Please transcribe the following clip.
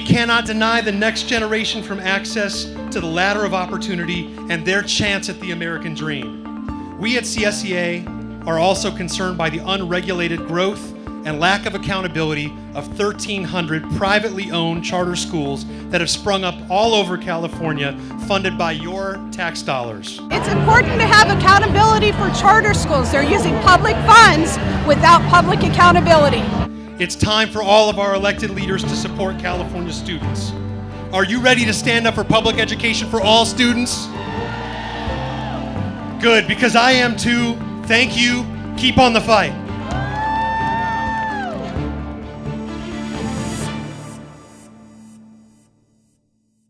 cannot deny the next generation from access to the ladder of opportunity and their chance at the American dream. We at CSEA are also concerned by the unregulated growth and lack of accountability of 1,300 privately owned charter schools that have sprung up all over California, funded by your tax dollars. It's important to have accountability for charter schools. They're using public funds without public accountability. It's time for all of our elected leaders to support California students. Are you ready to stand up for public education for all students? Good, because I am too. Thank you. Keep on the fight.